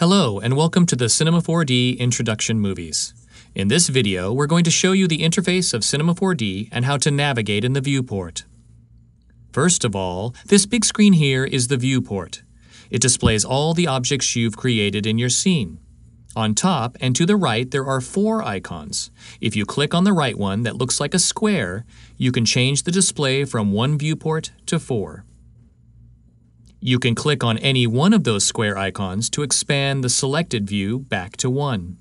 Hello and welcome to the Cinema 4D Introduction Movies. In this video, we're going to show you the interface of Cinema 4D and how to navigate in the viewport. First of all, this big screen here is the viewport. It displays all the objects you've created in your scene. On top and to the right, there are four icons. If you click on the right one that looks like a square, you can change the display from one viewport to four. You can click on any one of those square icons to expand the selected view back to 1.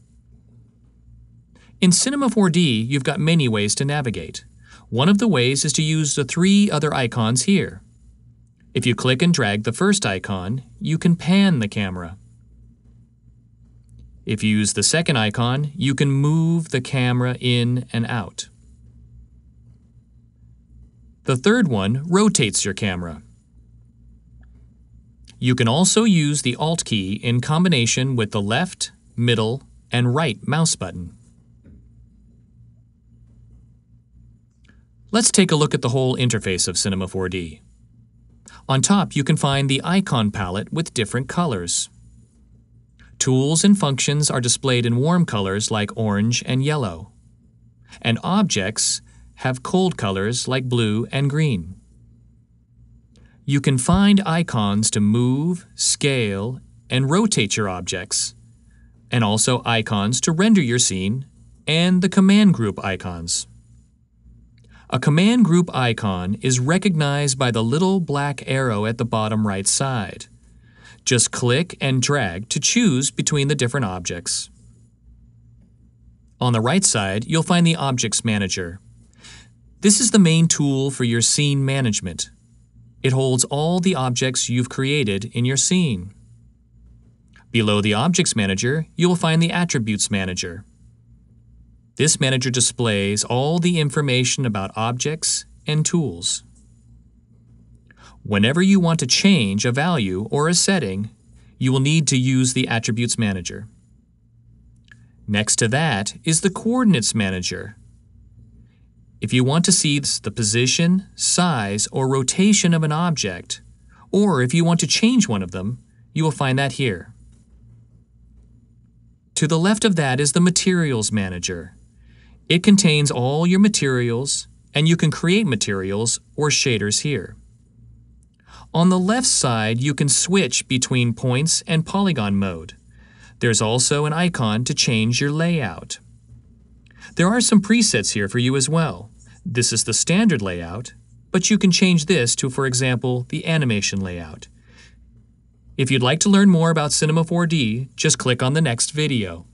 In Cinema 4D, you've got many ways to navigate. One of the ways is to use the three other icons here. If you click and drag the first icon, you can pan the camera. If you use the second icon, you can move the camera in and out. The third one rotates your camera. You can also use the Alt key in combination with the left, middle, and right mouse button. Let's take a look at the whole interface of Cinema 4D. On top, you can find the icon palette with different colors. Tools and functions are displayed in warm colors like orange and yellow. And objects have cold colors like blue and green. You can find icons to move, scale, and rotate your objects, and also icons to render your scene, and the command group icons. A command group icon is recognized by the little black arrow at the bottom right side. Just click and drag to choose between the different objects. On the right side, you'll find the Objects Manager. This is the main tool for your scene management. It holds all the objects you've created in your scene. Below the Objects Manager, you will find the Attributes Manager. This manager displays all the information about objects and tools. Whenever you want to change a value or a setting, you will need to use the Attributes Manager. Next to that is the Coordinates Manager. If you want to see the position, size, or rotation of an object, or if you want to change one of them, you will find that here. To the left of that is the Materials Manager. It contains all your materials, and you can create materials or shaders here. On the left side, you can switch between points and polygon mode. There's also an icon to change your layout. There are some presets here for you as well. This is the standard layout, but you can change this to, for example, the animation layout. If you'd like to learn more about Cinema 4D, just click on the next video.